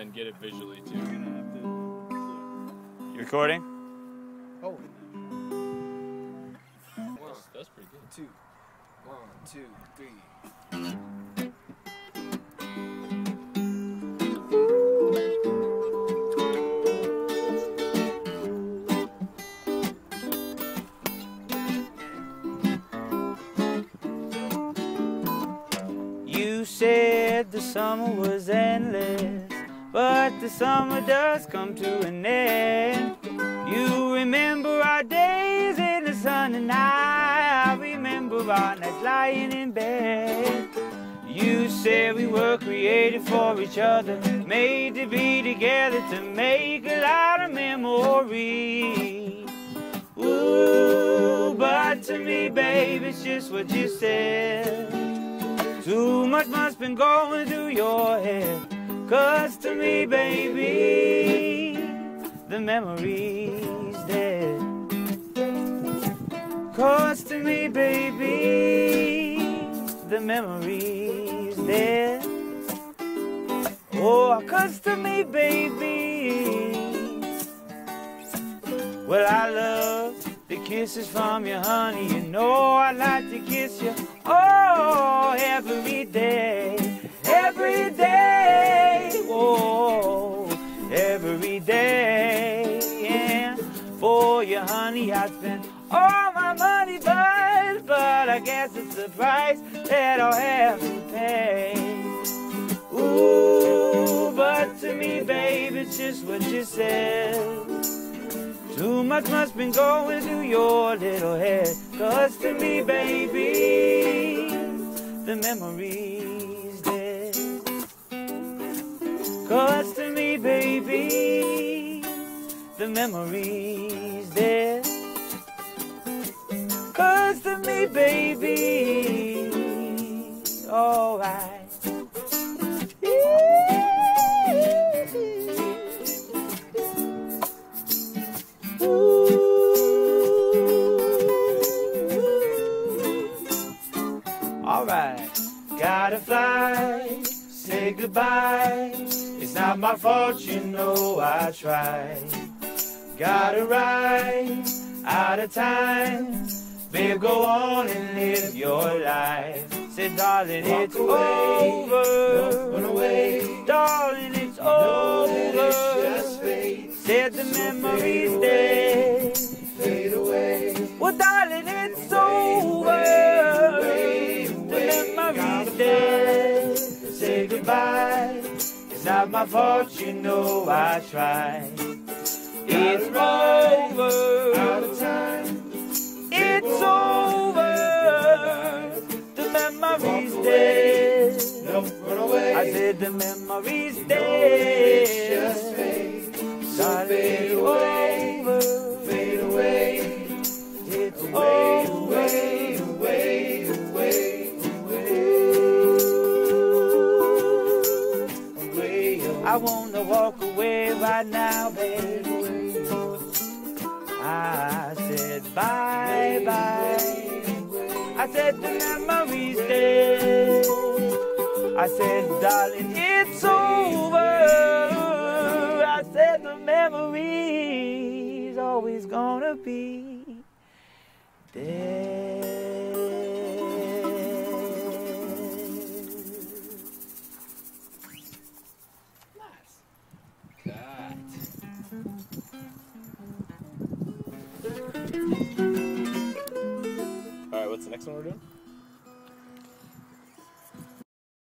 then get it visually too. You recording? Oh. That's, that's pretty good. Two. One, two, three. You said the summer was endless, but the summer does come to an end. You remember our days in the sun, and I remember our nights lying in bed. You said we were created for each other, made to be together to make a lot of memories. Ooh, but to me, babe, it's just what you said. Too much must been going through your head. Cause to me, baby, the memory's dead. Cause to me, baby, the memory's dead. Oh, cause to me, baby, well, I love the kisses from you, honey. You know I like to kiss you. Oh, every day, day. Yeah, for you, honey, I spend all my money, but, but I guess it's the price that I'll have to pay. Ooh, but to me, babe, it's just what you said. Too much must been going through your little head. Cause to me, baby, the memory's dead. Cause baby, the memories there. Cause to me, baby, alright. Alright, gotta fly, say goodbye. Not my fault, you know I tried. Gotta ride, out of time. Babe, go on and live your life. Say, darling, Walk it's away, over. run away. Darling, it's Know that it's over. just fate. Said the So memories fade my fault, you know I tried. It's Out over. of time. It's over. The memories dead. Don't run away. I said the memories Know I wanna walk away right now, baby. I said bye bye. I said the memories dead. I said, darling, it's over. I said the memories always gonna be dead. All right, what's the next one we're doing?